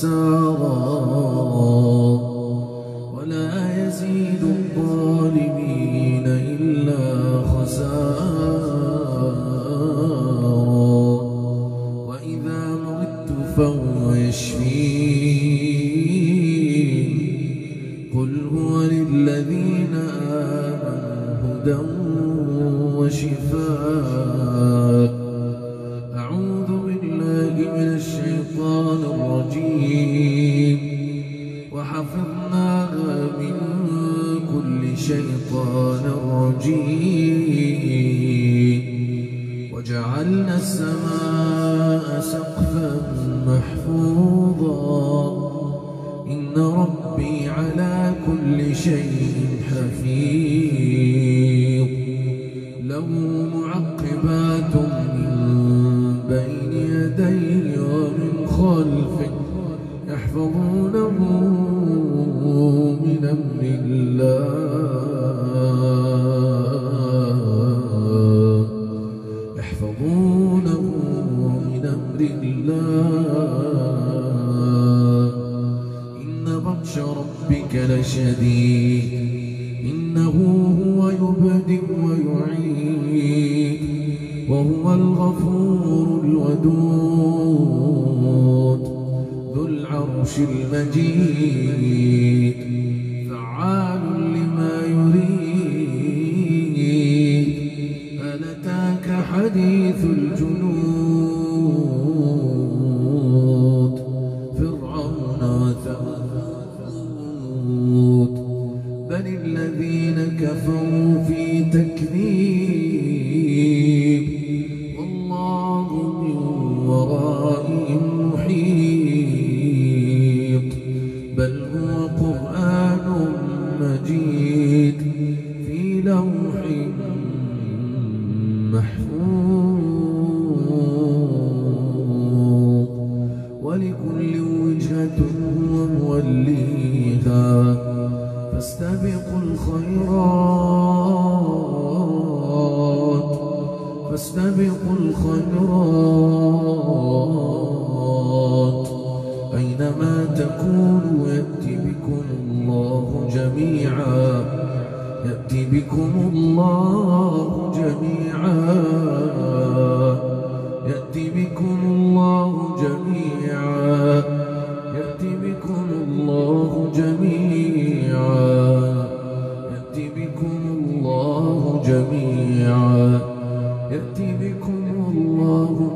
سرى وهو الغفور الودود ذو العرش المجيد فعال لما يريد. أنتاك حديث حديث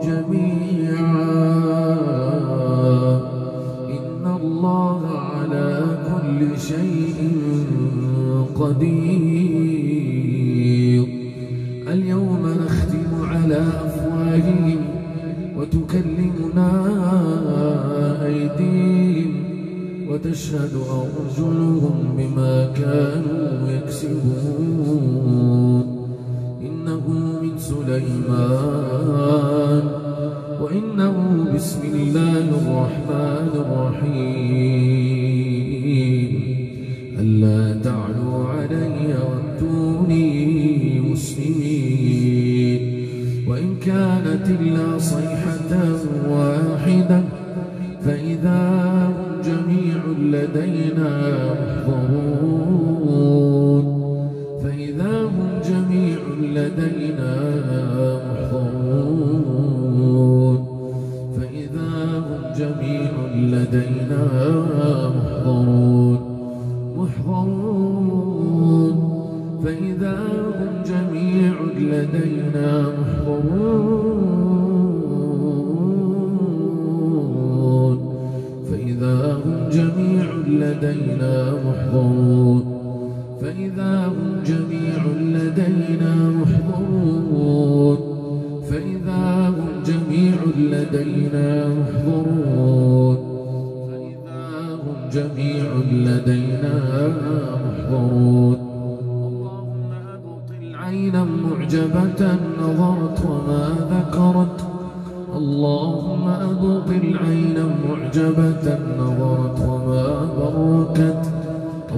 جميعا لدينا فإذا هم جميع لدينا محضرون. اللهم أبطل عينا معجبة نظرت وما ذكرت. اللهم أبطل عينا معجبة نظرت وما بركت.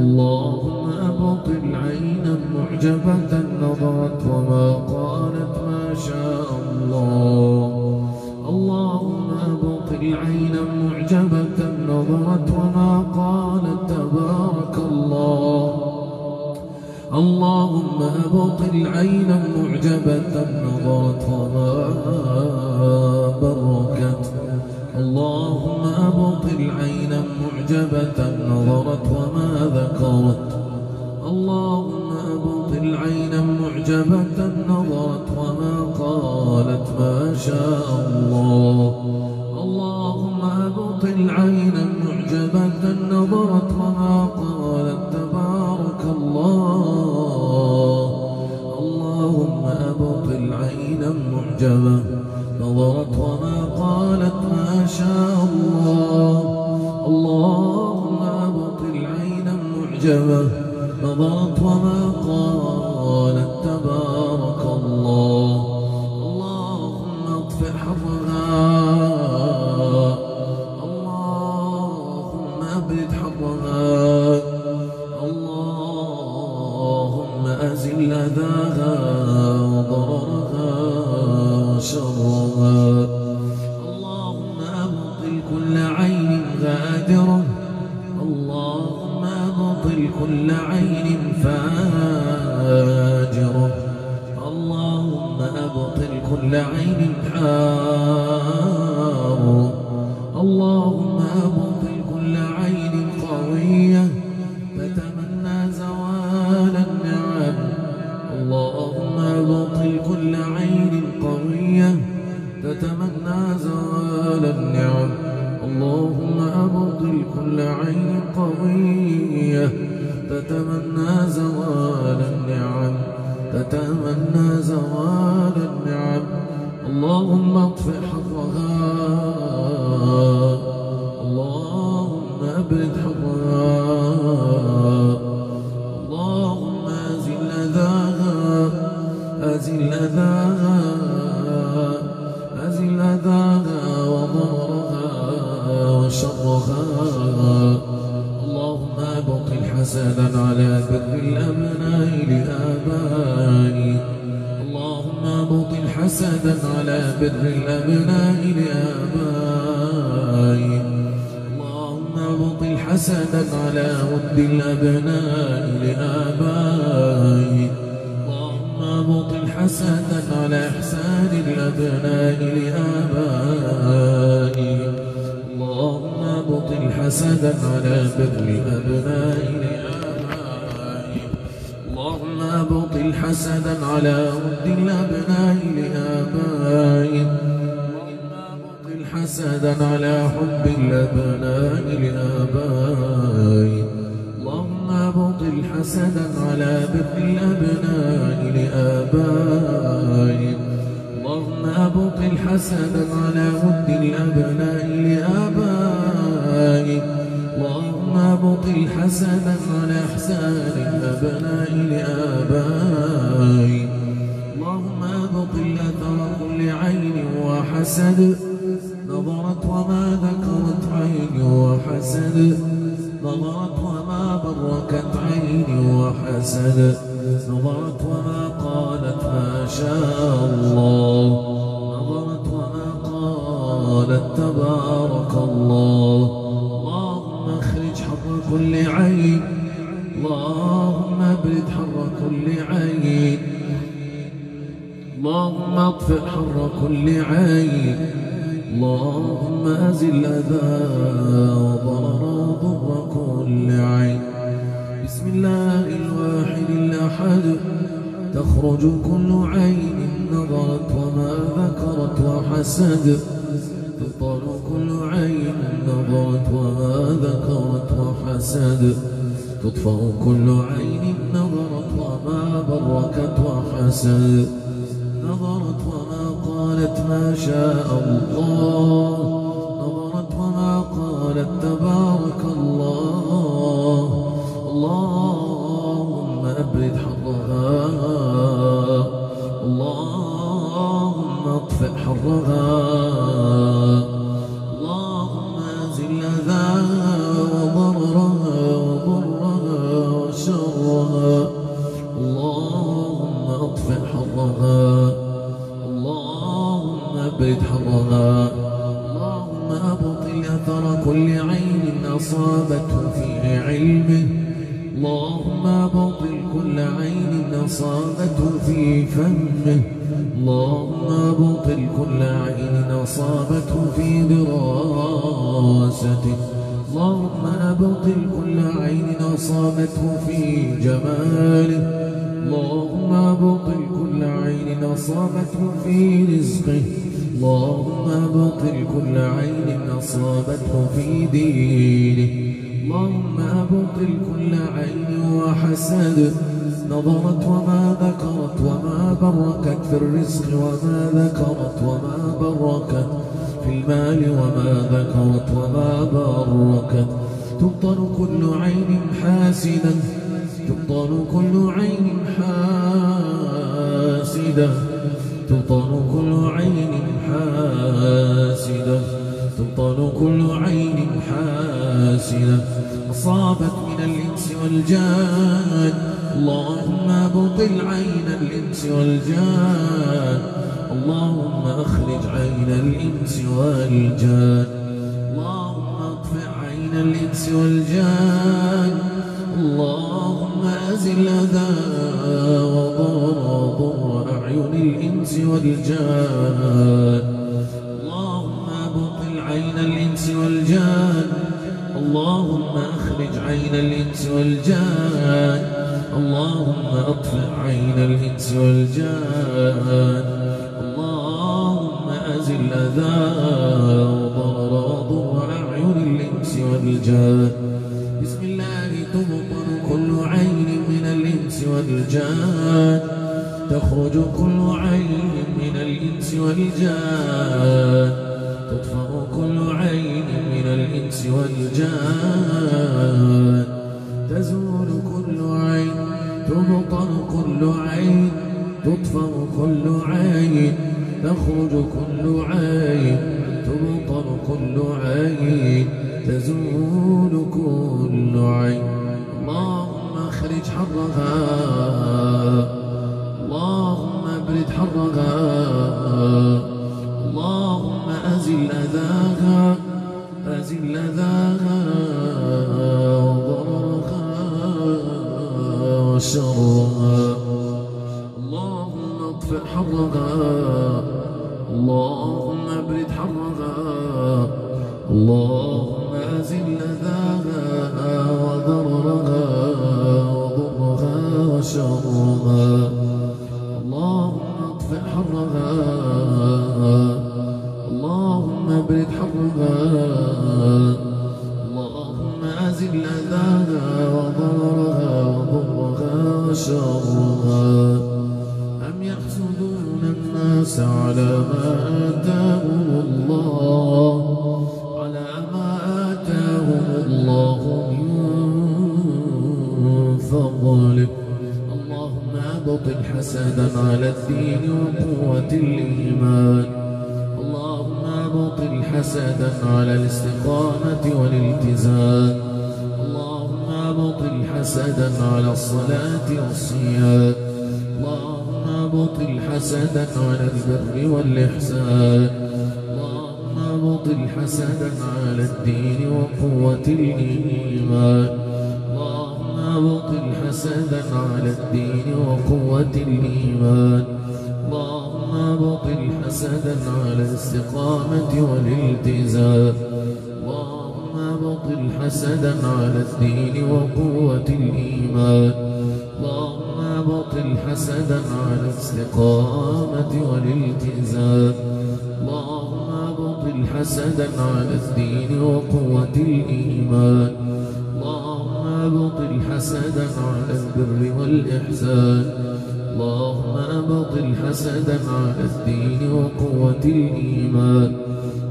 اللهم أبطل عينا معجبة نظرت وما قالت ما شاء الله. عينا معجبة نظرت وما قالت تبارك الله. اللهم أبطل عينا معجبة نظرت وما بركت. اللهم أبطل عينا معجبة نظرت وما ذكرت. اللهم أبطل عينا معجبة نظرت وما قالت ما شاء الله. عينا أبطل حسدا على ود الأبناء لآبائي. اللهم أبطل حسدا على إحسان الأبناء لآبائي. اللهم بطل حسدا على بر الأبناء لآبائهم اللهم بطل حسدا على ود الأبناء بطل حسدا على حب الأبناء لآبائهم اللهم بطل حسدا على بر الأبناء لآبائهم اللهم أبطل حسدا على ود الأبناء لآبائهم اللهم أبطل حسدا على إحسان الأبناء لآبائهم اللهم أبطل أثر كل عين وحسد. وحسد نظرت تخرج كل عين نظرت وما ذكرت وحسد. تطل كل عين نظرت وما ذكرت وحسد. تطفأ كل عين نظرت وما بركت وحسد. نظرت وما قالت ما شاء الله. وحسد. نظرت وما ذكرت وما بركت في الرزق وما ذكرت وما بركت في المال وما ذكرت وما بركت. تبطل كل عين حاسدا تبطل كل عين حاسدة. تبطل كل عين حاسدة. تبطل كل عين حاسدة. أصابت والجان. اللهم أبطل عين الإنس والجان. اللهم أخرج عين الإنس والجان. اللهم اطفئ عين الإنس والجان. اللهم أزل أذى وضر ضر أعين الإنس والجان. اللهم أبطل عين الإنس والجان. اللهم أخرج عين الإنس والجان. اللهم أطفئ عين الإنس والجان. اللهم أزل أذى وضر وضر أعين الإنس والجان. بسم الله تبطل كل عين من الإنس والجان. تخرج كل عين من الإنس والجان. تطفأ كل عين من الإنس والجان. تزول كل عين تبطل كل عين تطفأ كل عين تخرج كل عين تبطل كل عين تزول كل عين. اللهم اخرج حرها اللهم ابرد حرها. اللهم أزل اذاها أزل اذاها وضررها وشرها اللهم اطفئ حرها اللهم ابرد حرها اللهم أبطل حسدا على البر والإحسان. اللهم أبطل حسدا على الدين وقوة الإيمان. اللهم أبطل حسدا على الدين وقوة الإيمان. اللهم أبطل حسدا على الاستقامة والالتزام. اللهم أبطل حسدا على الدين وقوة الإيمان. حسدا على الاستقامة والالتزام. اللهم أبطل حسدا على الدين وقوة الإيمان. اللهم أبطل حسدا على البر والإحسان. اللهم أبطل حسدا على الدين وقوة الإيمان.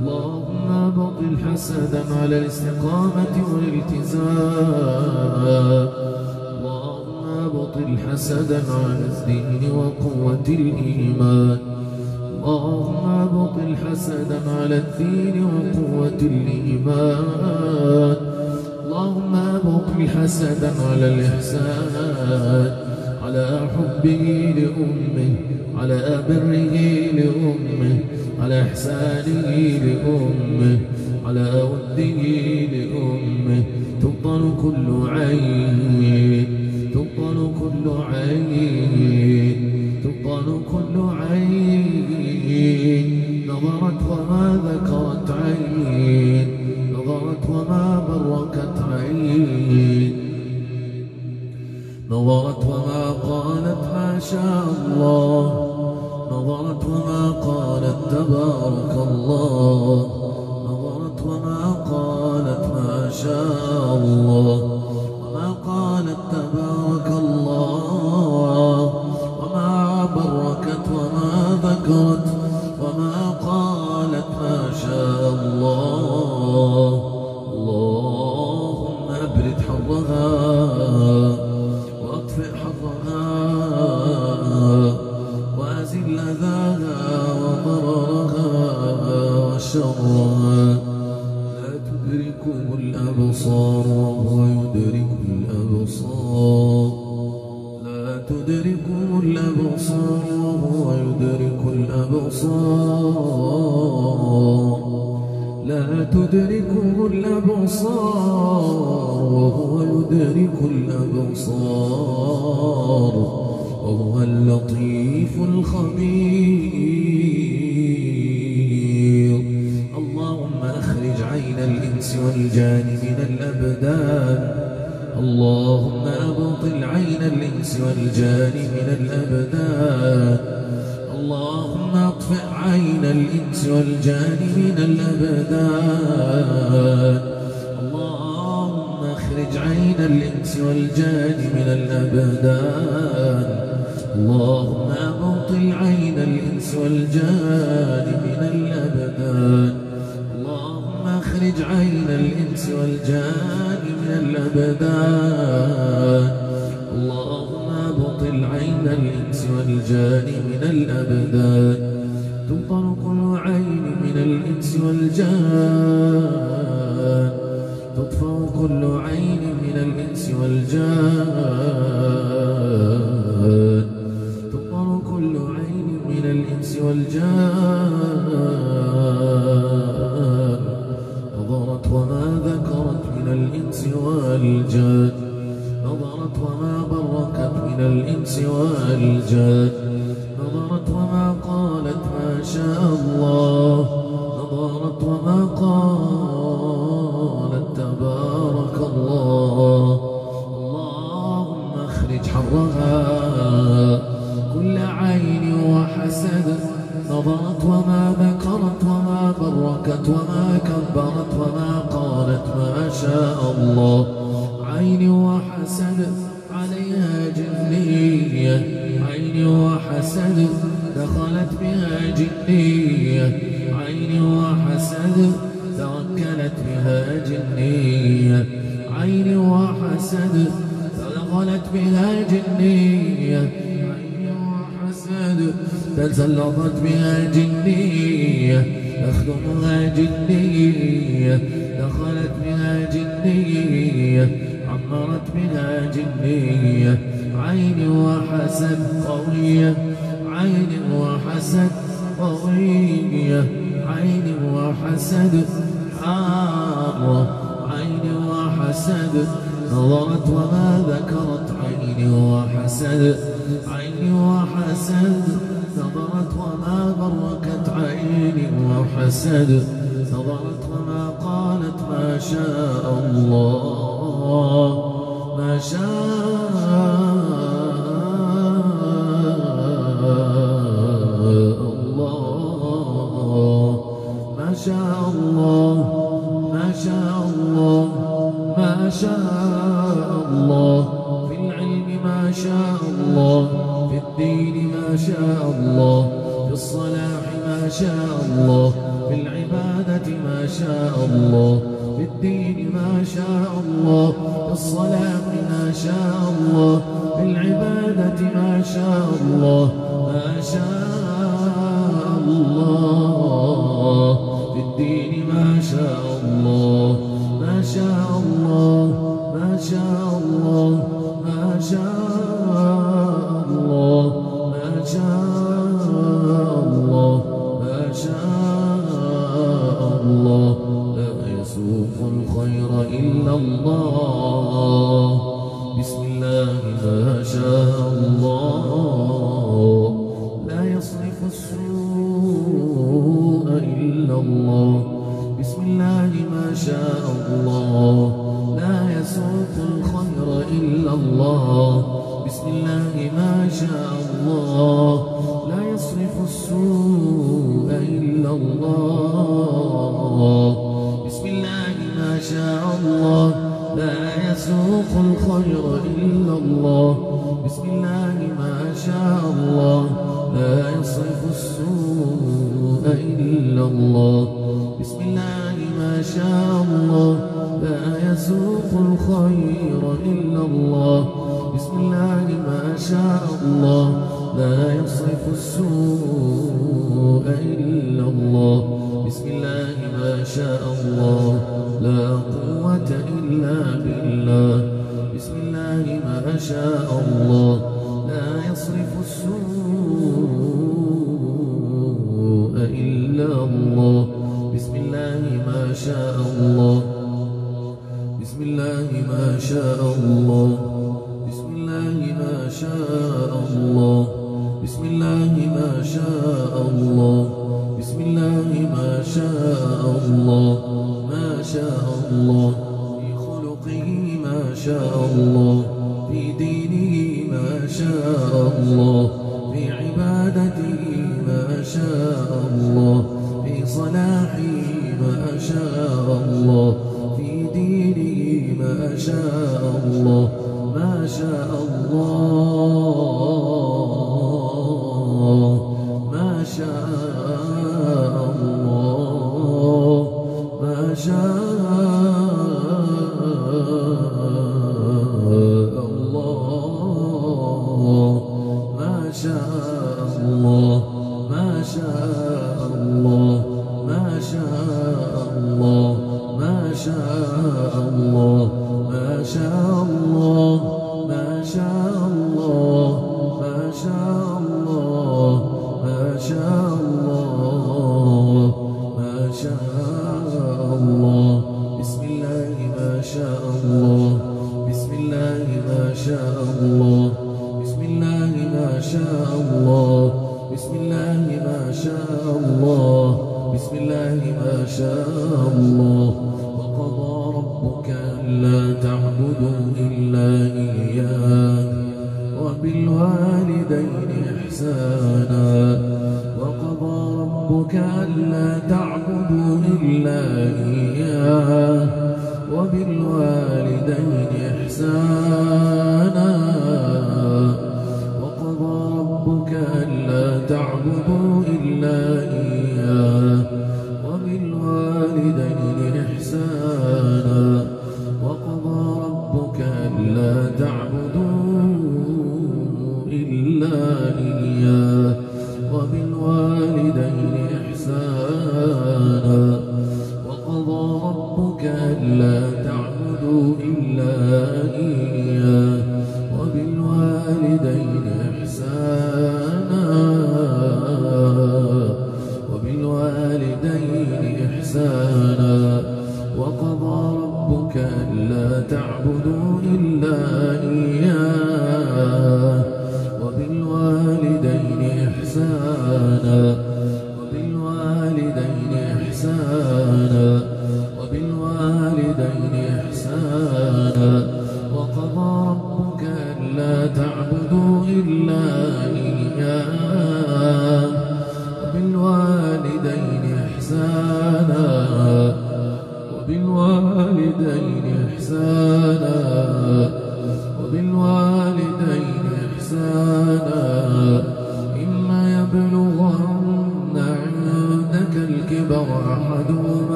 اللهم أبطل حسدا على الاستقامة والالتزام. أبطل حسدا على الدين وقوة الإيمان. اللهم أبطل حسدا على الدين وقوة الإيمان. اللهم أبطل حسدا على الإحسان. على حبه لأمه على بره لأمه على إحسانه لأمه على وده لأمه. تبطل كل عين. تبطل كل عين تبطل كل عين الإنس والجان من الأبدان. اللهم أخرج عين الإنس والجان من الأبدان. اللهم أبطل عين الإنس والجان من الأبدان. اللهم أخرج عين الإنس والجان من الأبدان. اللهم أبطل عين الإنس والجان من الأبدان. تبطل كل عين من الإنس والجان. تطفأ كل عين من الإنس والجان. تطفأ كل عين من الإنس والجان. نظرت وما ذكرت من الإنس والجان. نظرت وما بركت من الإنس والجان. نظرت وما توكلت بها جنية عين وحسد دخلت بها جنية عين وحسد تسلطت بها جنية تخدمها جنية دخلت بها جنية عمرت بها جنية عين وحسد قوية. عين وحسد قوية. عين وحسد. حارة عين وحسد. نظرت وما ذكرت عين وحسد. عين وحسد. نظرت وما بركت عين وحسد. نظرت وما قالت ما شاء الله. ما شاء ما شاء الله. في الدين ما شاء الله. في الصلاح ما شاء الله. في العبادة ما شاء الله. ما شاء الله. في الدين ما شاء الله. ما شاء الله. ما شاء الله. ما شاء بسم الله ما شاء الله. بسم الله ما شاء الله. بسم الله ما شاء الله. بسم الله ما شاء الله. ما شاء الله. في خلقه ما شاء الله. في دينه ما شاء الله. في عبادته ما شاء الله. في صلاحه ما شاء الله. شاء نعبد إلا إياه وبالوالدين إحسانا وقضى ربك ألا تعبدوا إلا إياه وبالوالدين إحسانا وقضى ربك ألا تعبدوا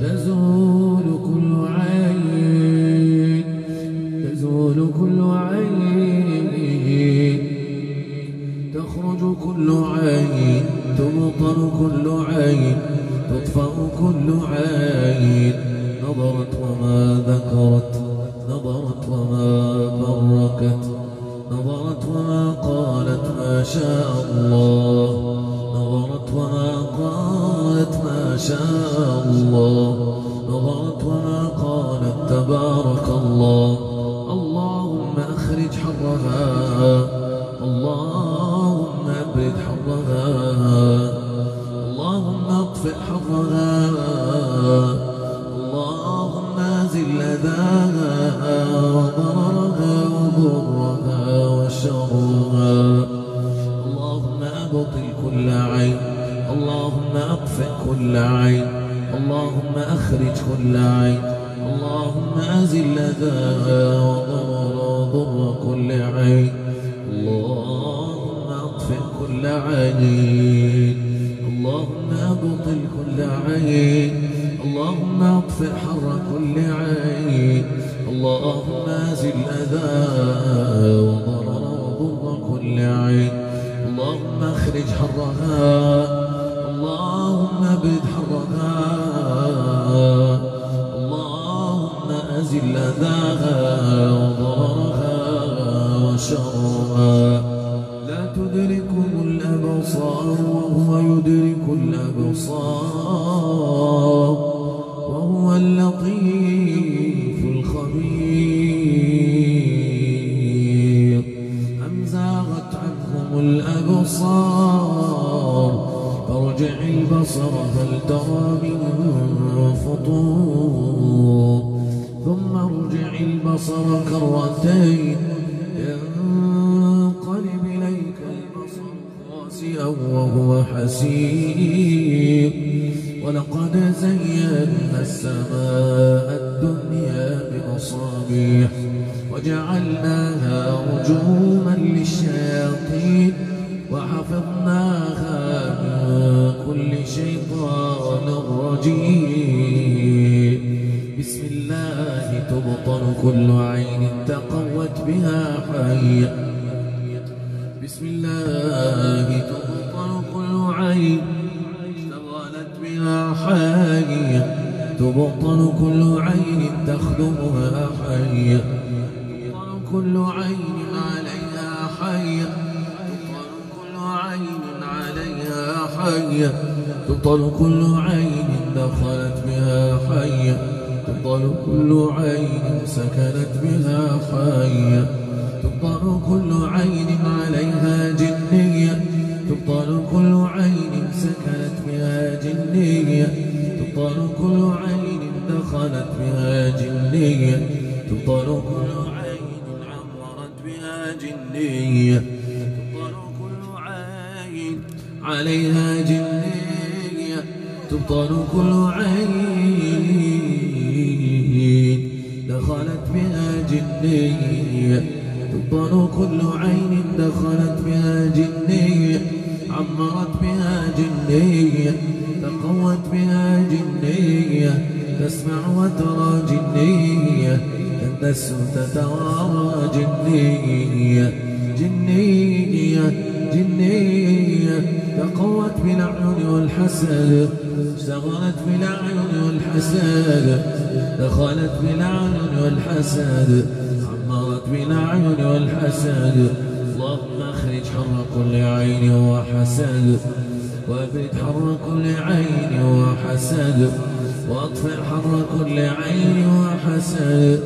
تزول كل عين تزول كل عين تخرج كل عين تمطر كل عين تطفأ كل عين. نظرت وما ذكرت نظرت وما بركت نظرت وما قالت ما شاء الله. شاء الله. غدا أزل أذاها وضررها وشرها لا تدركه الأبصار وهو يدرك الأبصار. عين سكنت بها حية تبطل كل عين عليها جنية. تبطل كل عين سكنت بها جنية. تبطل كل عين دخلت بها جنية. تبطل كل عين عمرت بها جنية. تبطل كل عين عليها جنية. تبطل كل عين تبطل كل عين دخلت بها جنية عمرت بها جنية تقوت بها جنية تسمع وترى جنية تندس تتوارى جنية جنية جنية تقوت بالعيون والحسد اشتغلت بالعيون والحسد دخلت بالعيون والحسد. عمرت بالعيون والحسد اللهم اخرج حر كل عين وحسد. وابد حر كل عين وحسد. واطفئ حر كل عين وحسد.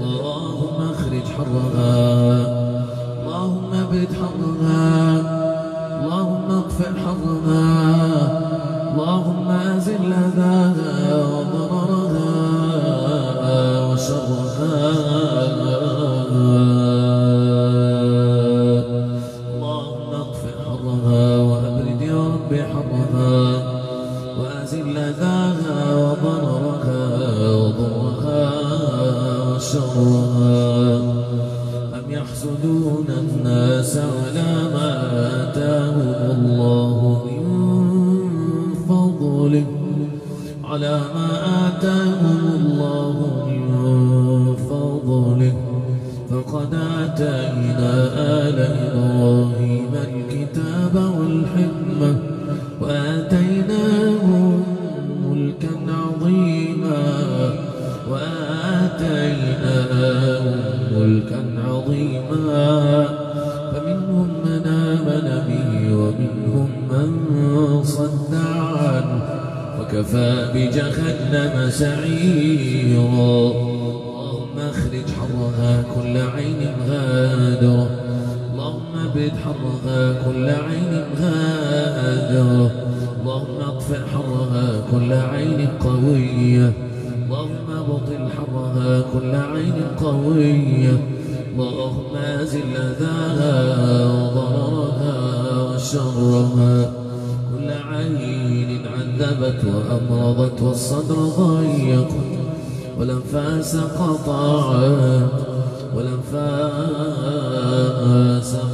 اللهم اخرج حرها اللهم ابد حرها اللهم اطفئ حرها اللهم ازل اذاها وضررها وشرها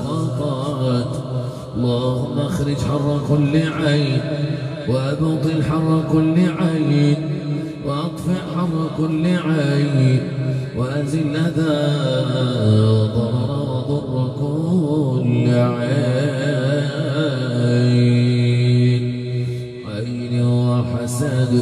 قطعت اللهم اخرج حر كل عين وأبطل حر كل عين وأطفئ حر كل عين وأزل أذى ضرر وضر كل عين. عين وحسد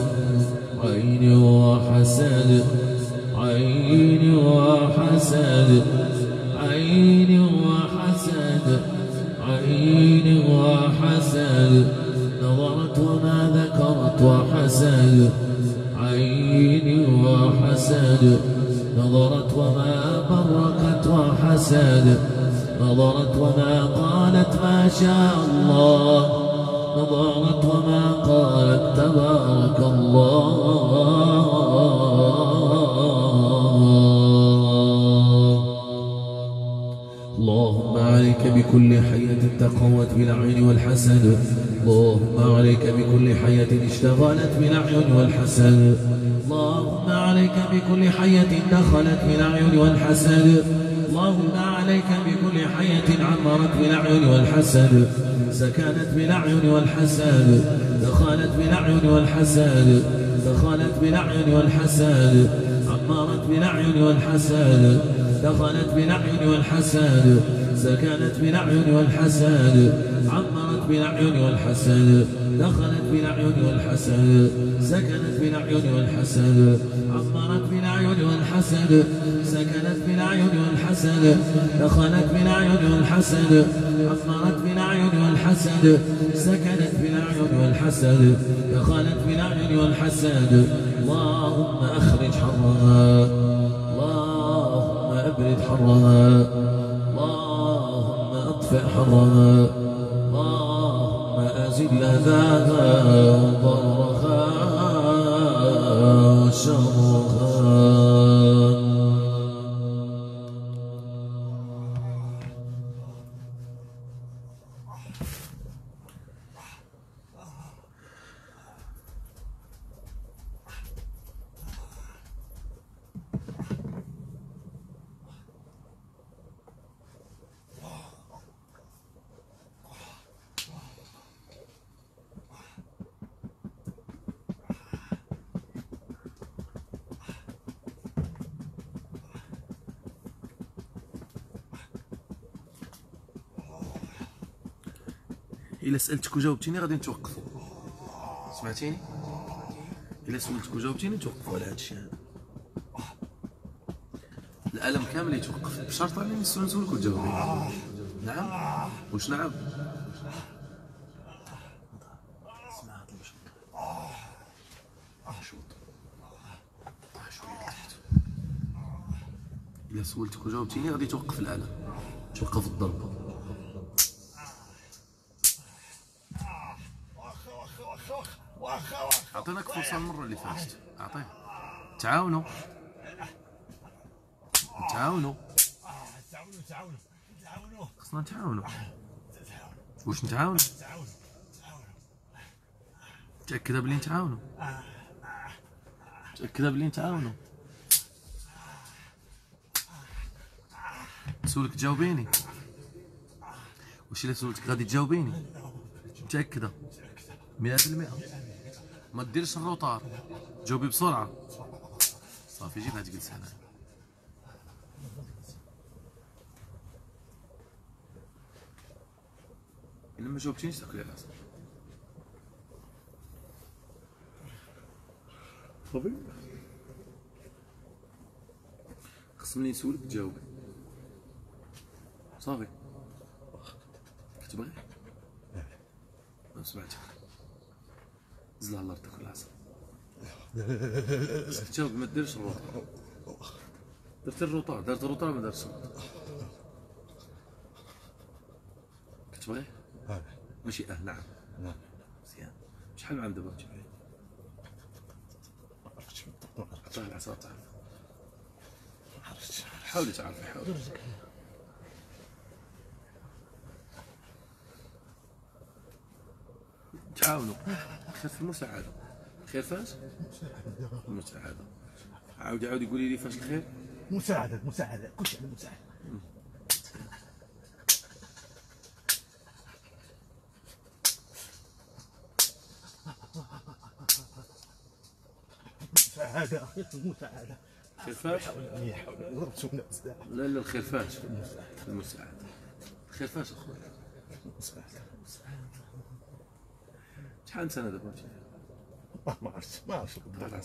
بالأعين والحسد دخلت بالأعين والحسد دخلت بالأعين والحسد عمرت بالأعين والحسد دخلت بالأعين والحسد سكنت بالأعين والحسد عمرت بالأعين والحسد دخلت بالأعين والحسد سكنت بالأعين والحسد عمرت بالأعين والحسد سكنت بالأعين والحسد دخلت بالأعين والحسد عمرت بالأعين والحسد سكنت بالأعين والحسد دخلت بالأعين والحسد. اللهم أخرج حرها اللهم أبرد حرها اللهم أطفئ حرها اللهم أزل أذاها وضرها وشرها الا سألتك وجاوبتيني غادي نتوقفوا. سمعتيني؟ إلا سولتك وجاوبتيني نتوقفوا على هذا الشيء هذا العالم كامل يتوقف بشرط نسول نسولك وتجاوبي نعم؟ واش نعم. إلا سولتك وجاوبتيني غادي توقف العالم توقف الضربه عطيناك فرصة المرة اللي فاتت. أعطيه تعاونوا. تعاونوا. تعاونوا تعاونوا تعاونوا خصنا نتعاونوا. واش نتعاونوا؟ متأكدة بلي نتعاونوا. متأكدة بلي نتعاونوا. سولك تجاوبيني. واش إلا سولتك غادي تجاوبيني؟ في المئة ما ديرش الروطار جاوبي بسرعة. صافي جيب هاد جلس هنا إلا ما جاوبتينيش تاكلي راسك صافي. خص ملي نسولك تجاوبي صافي. كتبغي ما سمعتك. زل على الأرض تاكل العسل تجاوب ما ديرش الروطار درت الروطار درت الروطار ما درتش؟ الروطار كتبغي ماشي آه نعم. نعم. مزيان. شحال عندك دابا تبغي عطيه العصا تعرف حاولي تعرفي حاولي. تعاونوا. خير في المساعدة. خير فاش؟ المساعدة. عاود عاود قولي لي فاش الخير؟ مساعدة مساعدة. كلشي على المساعدة. المساعده المساعده خرفاش لا لا الخرفاش المساعدة. الخرفاش أخويا. المساعدة المساعده شحال سنة دابا ما عرفتش ما عرفتش بالضبط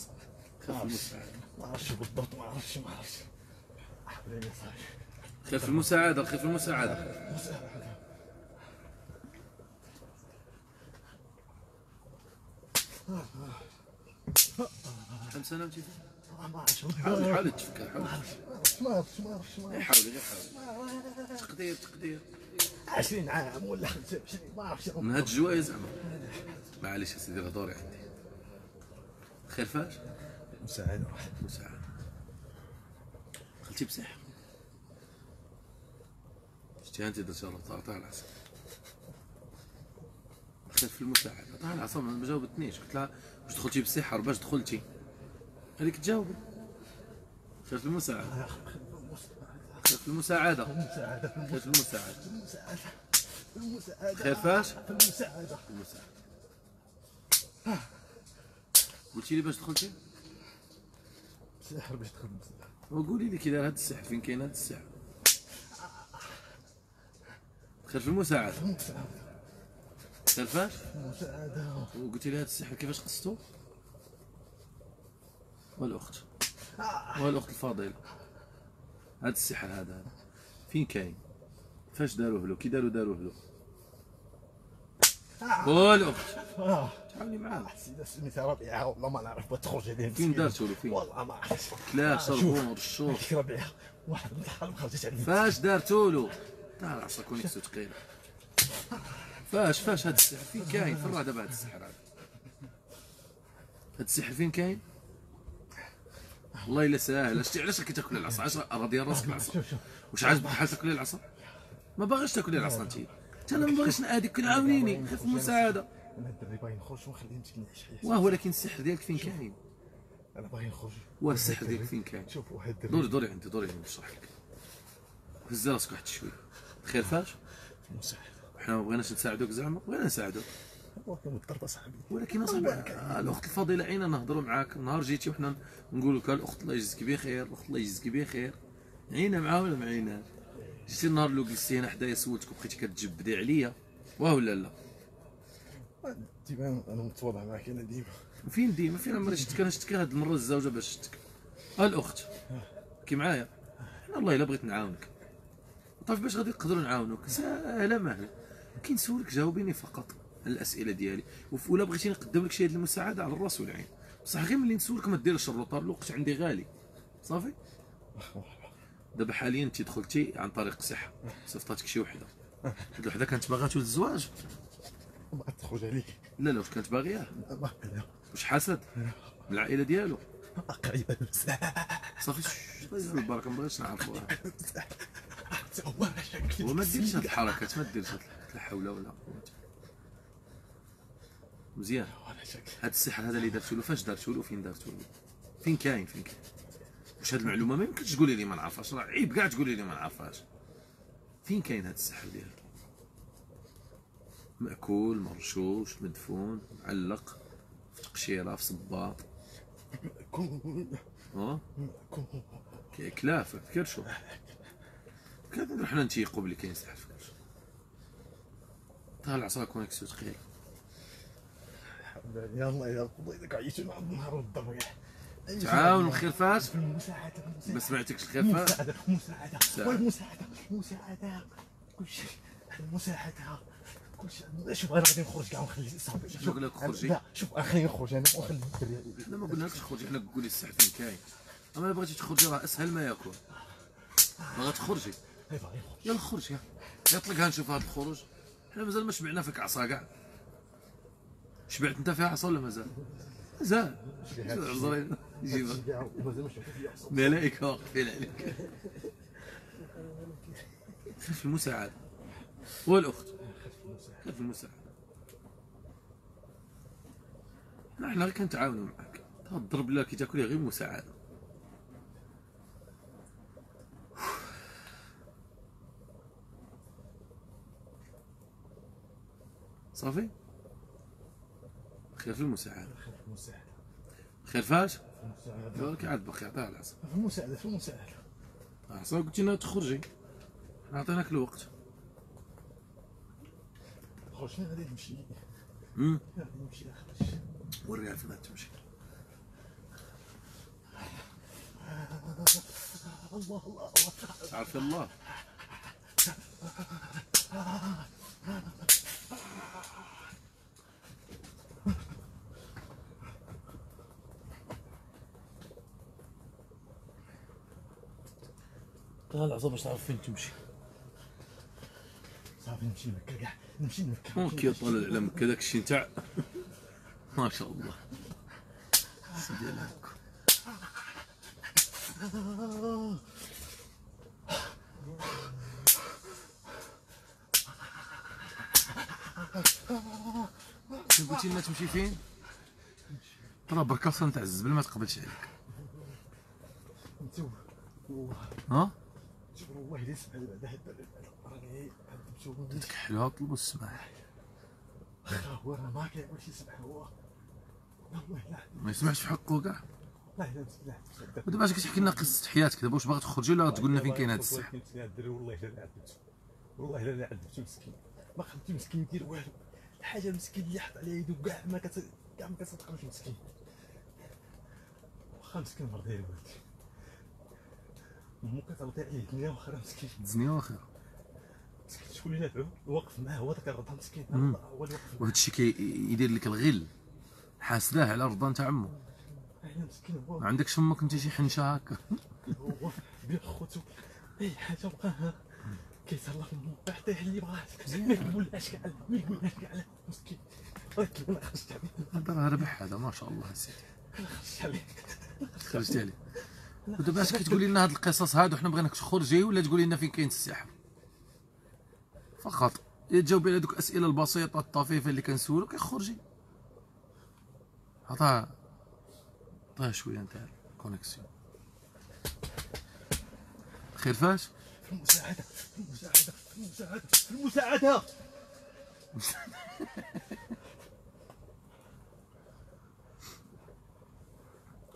خاف المساعدة ما عرفتش بالضبط ما عرفتش ما عرفتش صاحبي خاف المساعدة خاف المساعدة شحال من سنة مشيتي؟ ما عرفتش حاول حاول تفكر حاول ما عرفتش ما عرفتش ما عرفتش حاول غير حاول تقدير تقدير 20 عام ولا 25 ما عرفتش من هاد الجوايا زعما معليش اسيدي راه دوري عندي. خرفاش مساعدة. مساعدة. دخلتي بصح شتي أنت درتي الله طار طار العصا دخلت في المساعدة. طار العصا ما جاوبتنيش. قلت لها واش دخلتي بالسحر باش دخلتي. هذيك تجاوبي دخلت في المساعدة. دخلت في المساعدة. دخلت في المساعدة. المساعدة خرفاش المساعدة. المساعدة. قلتي لي باش دخلتي سحر باش المساعدة وقولي لي كي داير هاد السحر فين كاين هاد السحر؟ دخل في المساعدة. خرفاش المساعدة وقلتي لي هاد السحر كيفاش قصتو والأخت. والأخت الفاضله هاد السحر هذا فين كاين؟ فاش داروه له؟ كي داروا داروه له. والاخت آه تعاوني معاه. سيدة سميتها ربيعة والله ما نعرف تخرج عليه فين دارتو له فين؟ والله ما عرفت شربوا شوف. ورشوا هذيك ربيعة واحد من الحرب خرجت عليه فاش دارتو له تعال عصا كونيكسيو ثقيله فاش فاش هاد السحر؟ فين كاين؟ فين راه دابا هاد السحر هذا؟ هاد السحر فين كاين؟ والله إلا ساهل. شتي علاش راكي تاكل العصا؟ علاش ديال راسك العصا؟ شوف شوف. واش عاجبك بحال تاكلي العصا؟ ما باغيش تاكلي العصا انت انت أنا ما باغيش ناديك كل عاونيني خاف المساعده أنا الدري باغي نخرج ونخليه مسكين يعيش حياته واه ولكن السحر ديالك فين كاين؟ أنا باغي نخرج واه السحر ديالك فين كاين؟ شوف واحد الدري دوري دوري عندي دوري عندي نشرح لك. هز راسك واحد شوية. خير فاش؟ مساعدة حنا ما بغيناش نساعدوك زعما بغينا نساعدوك. ولكن مضطر صاحبي ولكن اصاحبي آه، الأخت الفضيلة عينا نهضروا معاك. نهار جيتي وحنا نقول لك الأخت الله يجزيك بخير الأخت الله يجزيك بخير. عينا معاه ولا ما عيناش؟ جيتي النهار اللي جلستي هنا حدايا سولتك وبقيتي كتجبدي عليا. واه ولا لا. ديما أنا متواضع معك أنا ديما. فين ديما؟ فين عمري شفتك أنا شفتك هاد المرة الزوجة باش شفتك ها الأخت. كي معايا. والله إلا بغيت نعاونك. طيب باش غادي نقدروا نعاونوك؟ ماهله كي نسولك جاوبيني فقط على الأسئلة ديالي. ولا بغيتي نقدم لك شي المساعدة على الرأس والعين. بصح غير ملي نسولك ما ديرش الروطار الوقت عندي غالي. صافي؟ دابا حاليا انت دخلتي عن طريق الصحه صيفطاتك شي وحدة. هاد الوحده كانت باغا تولد الزواج. ما تخرج عليك. لا لا واش كانت باغياه واش حسد من العائلة ديالو. بزاف صافي البركة ما بغيتش نعرفوها وما ديرش هاد الحركات ما ديرش هاد لا حول ولا قوة مزيان. هاد السحر هذا اللي درتو له فاش درتو له؟ فين درتو له؟ فين كاين فين كاين؟ واش هاد المعلومة؟ ما يمكنش تقولي لي ما نعرفهاش. راه عيب كاع تقولي لي ما نعرفهاش. فين كاين هاد السحر ديالك؟ مأكول مرشوش مدفون معلق في تقشيره في صباط كون آه كون كي- كلافه في كرشو. كان حنا نتيقوا بلي كاين سحر في كرشو. طالع العصا كونيكسيو ثقيل يلا يا قضي ذاك عيشوا مع النهار والضرب تعاون المساعدة ما سمعتكش الخرفاش مساعدة مساعدة. مساعدة. والمساعدة مساعدة. كل شيء. المساعدة كل شيء. شوف أنا غادي نخرج كاع ونخلي صاحبي. شوف نقول لك خرجي. لا شوف خليني نخرج أنا ونخلي الدري حنا ما قلناكش تخرجي. حنا قولي السحر فين كاين. أما إلا بغيتي تخرجي راه أسهل ما يكون. باغا تخرجي باغي نخرج. يلا خرجي يطلقها نشوف هذا الخروج. حنا مازال ما شبعنا فيك عصا كاع. شبعت أنت فيها عصا ولا مازال؟ مازال عذرين جيبها كاع ومازال ما شفتش فيا أصلاً. ملائكة واقفين عليك. خف المساعدة. والأخت. خف المساعدة. نحن غير كنتعاونوا معك. تضرب لا كي تاكلي غير مساعدة. صافي؟ خير في المساعدة. المساعدة خير فاش؟ المساعدة قالك عاد باقي عطيها العصا في المساعدة في المساعدة العصا قلت لنا تخرجي. حنا عطيناك الوقت فين غادي نمشي غادي نمشي اخرج وريها فين تمشي. الله الله الله. عارف الله. طلع العصا باش تعرف فين تمشي. صافي نمشي لمكة كاع نمشي لمكة هو كي طالع على مكة داك الشيء تاع ما شاء الله. سيدي فين قلتي لنا تمشي فين؟ ترى برك أصلا تعزز بلا ما تقبلش عليك. ها؟ والله الا سمع بعدا هاد راني نمشيو حلوها طلبوا السماح هو راه ما هو ما يسمعش في حقه كاع؟ لا لا اش كتحكي لنا قصة حياتك دابا واش باغي تخرجي ولا تقول لنا فين كاين الساحه الدري والله الا والله الا مسكين. ما مسكين يدير والو الحاجة مسكين اللي حط عليه يدو كاع ما كاع ما مسكين. واخا مسكين مرضي مو كترضي عليه الدنيا واخا راه مسكين دزني واخر مسكين شكون اللي نافعو الوقف معاه هو ذاك الرضا مسكين هو اللي وقف وهذا الشيء كيدير لك الغل حاسداه على رضا تاع عمو معاه مسكين هو ما عندكش أمك انت شي حنشه هكا هو بين خوتو اي حاجة بقاها كيتهلا في الموقع حتى اللي بغاه ما يقولهاش كاع ما يقولهاش كاع مسكين أنا خرجت عليه هذا راه ربح هذا ما شاء الله سيدي. أنا خرجت عليه خرجتي عليه ودابا اش كتقولي لنا هاد القصص هادو حنا بغيناك تخرجي ولا تقولي لنا فين كاين السحر؟ فقط. يا تجاوبي على دوك الأسئلة البسيطة الطفيفة اللي كنسولك خرجي عطاها. عطاها شوية نتاع connexion خير فاش؟ في المساعدة في المساعدة في المساعدة في المساعدة.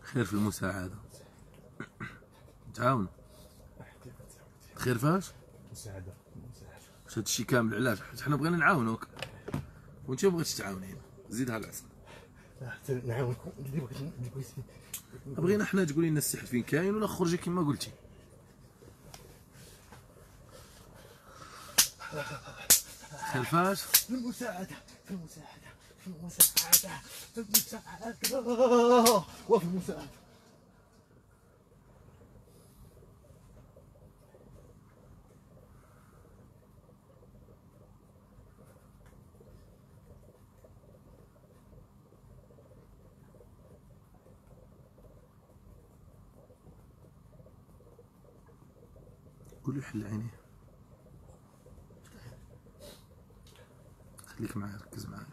خير في المساعدة. تعاون. خير فاش؟ مساعدة. مساعده هادشي كامل علاش؟ حيت حنا بغينا نعاونوك. وانت ما بغيتش تعاونينا زيدها العسل نعاونكم اللي بغيت اللي بغيت. بغينا حنا تقولي لنا السحر فين كاين ولا خرجي كما قلتي. خير فاش؟ في المساعدة. في المساعدة. في المساعدة. في المساعدة. وفي المساعدة. قول له حل عينيه. خليك معايا ركز معايا.